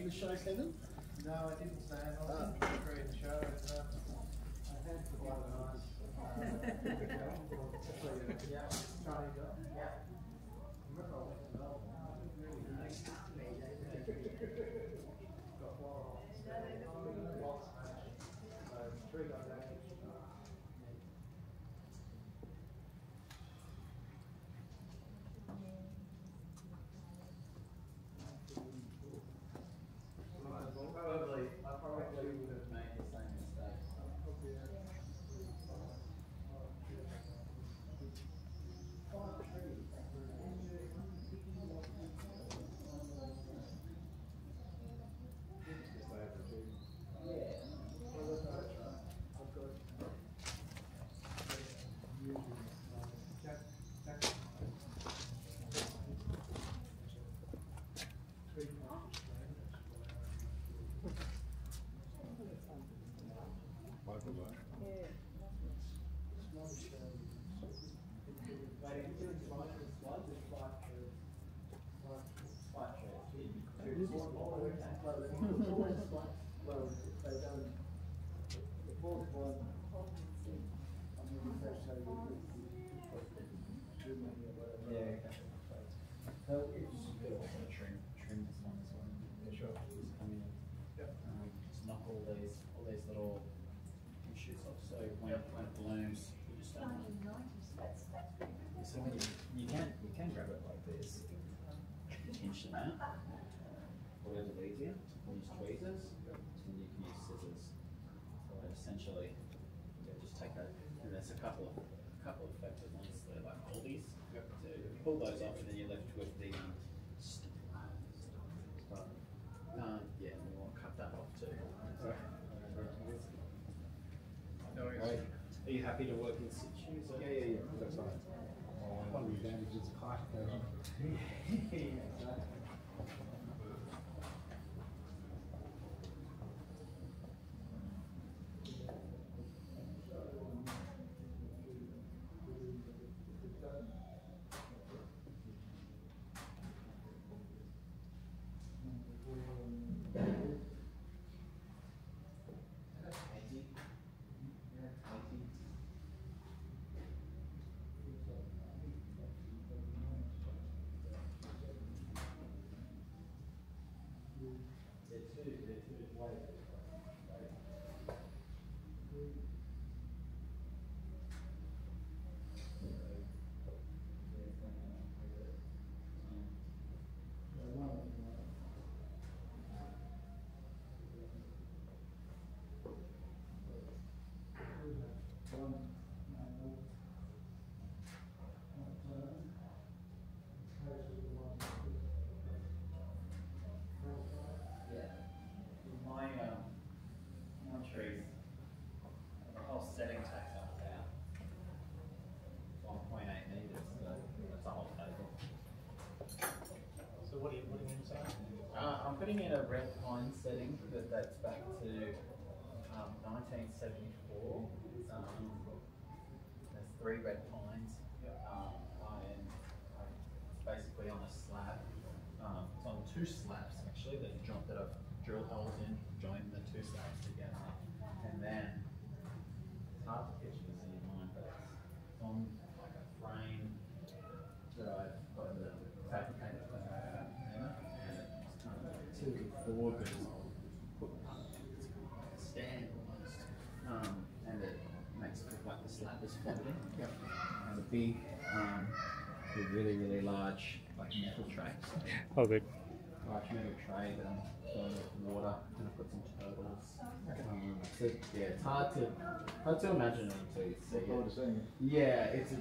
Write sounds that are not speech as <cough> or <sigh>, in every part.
the show, Kevin? No, I didn't say it. I was in for the show and uh, I had quite a nice. Uh, <laughs> yeah, Charlie Doe. Yeah. Remember I went to Melbourne. Really nice. Got four on. Lots of matches. So three got that. Probably, I probably would have made the same mistake. Yeah, okay. So trim, trim this one well. Sure. Just um, knock all these, all these little off, so when, it- blooms, don't. So when you, you can, you can grab it like this, out, or is it easier, you can use tweezers, and you can use scissors. So essentially, yeah, just take that, and there's a couple of, a couple of effective ones, they're like oldies. So you pull those off and then you're left with the, st- um, yeah, and we want to cut that off too. Right. Are you happy to work in situ? So- Yeah, yeah, yeah, that's right. One of the advantages of height, They're <laughs> two, they're two white. Yeah. My, um, my trees, the whole setting takes up about one point eight meters, so that's a whole table. So what are you putting inside? Uh, I'm putting in a red pine setting that dates back to, um, nineteen seventy-four. Um, there's three red pines. Um, and basically on a slab, um, it's on two slabs actually, that joint, that I've drilled holes in, joined the two slabs together. And then, it's hard to picture this in your mind, but it's on like a frame that I've got the fabricated uh, hammer, and it's kind of tilted forward, but it's put up, it's like a stand almost. Um, and it makes it look like the slab is floating. Yep. And big, um, a really, really large, like metal trays. Oh, good. Large metal tray that I'm filling with water, and I put some turtles. Um, so, yeah, it's hard to, hard to imagine until you see to it. Yeah, it's a,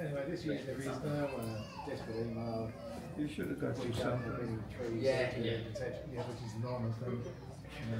Anyway, this year there is no uh, desperate email. You should have got We yourself. don't have trees. Yeah, yeah. detach- Yeah, which is normal thing. You